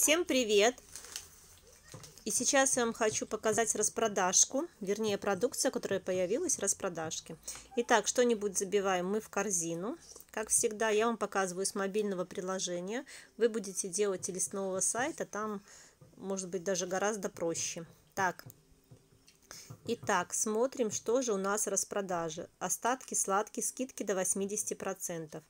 Всем привет! И сейчас я вам хочу показать распродажку, вернее продукция, которая появилась в распродажке. Итак, что-нибудь забиваем мы в корзину. Как всегда, я вам показываю с мобильного приложения. Вы будете делать или с нового сайта, там может быть даже гораздо проще. Так, Итак, смотрим, что же у нас распродажи. Остатки сладкие, скидки до 80%.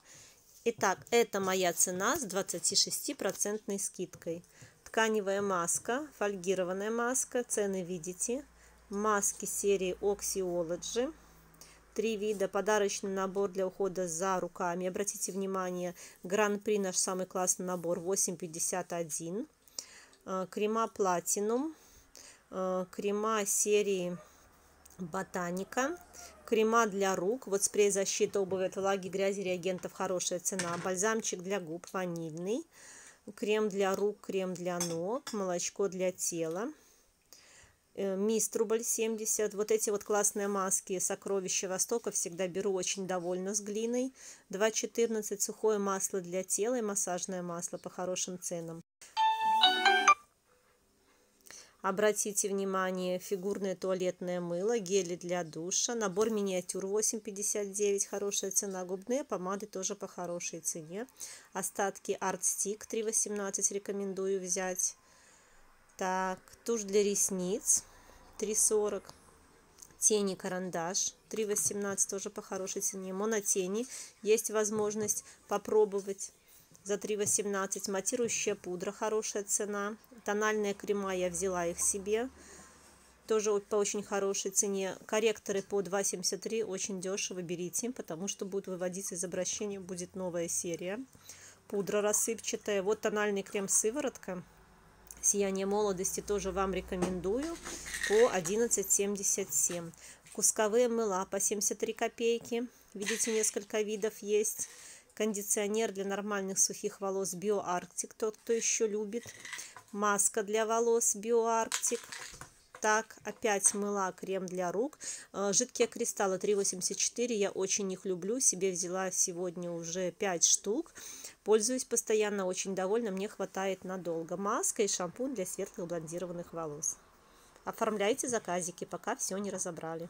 Итак, это моя цена с 26% скидкой. Тканевая маска, фольгированная маска, цены видите. Маски серии Oxyology. Три вида. Подарочный набор для ухода за руками. Обратите внимание, Гран-при наш самый классный набор 8,51. Э, крема Platinum. Э, крема серии Ботаника. Крема для рук. Вот спрей защита обуви от влаги, грязи, реагентов. Хорошая цена. Бальзамчик для губ ванильный. Крем для рук, крем для ног. Молочко для тела. Э, Мисс Рубль 70. Вот эти вот классные маски Сокровища Востока всегда беру очень довольна с глиной. 2,14 сухое масло для тела и массажное масло по хорошим ценам. Обратите внимание, фигурное туалетное мыло, гели для душа, набор миниатюр 8,59, хорошая цена, губные помады тоже по хорошей цене. Остатки Art Stick 3,18 рекомендую взять. Так, тушь для ресниц 3,40. Тени карандаш 3,18 тоже по хорошей цене. Монотени есть возможность попробовать за 3,18. Матирующая пудра, хорошая цена. Тональные крема я взяла их себе. Тоже по очень хорошей цене. Корректоры по 2,73. Очень дешево берите, потому что будет выводиться из обращения. Будет новая серия. Пудра рассыпчатая. Вот тональный крем сыворотка. Сияние молодости тоже вам рекомендую. По 11,77. Кусковые мыла по 73 копейки. Видите, несколько видов есть кондиционер для нормальных сухих волос BioArctic, тот, кто еще любит, маска для волос BioArctic, так, опять мыла, крем для рук. Э, жидкие кристаллы 3,84. Я очень их люблю. Себе взяла сегодня уже 5 штук. Пользуюсь постоянно, очень довольна. Мне хватает надолго. Маска и шампунь для светлых блондированных волос. Оформляйте заказики, пока все не разобрали.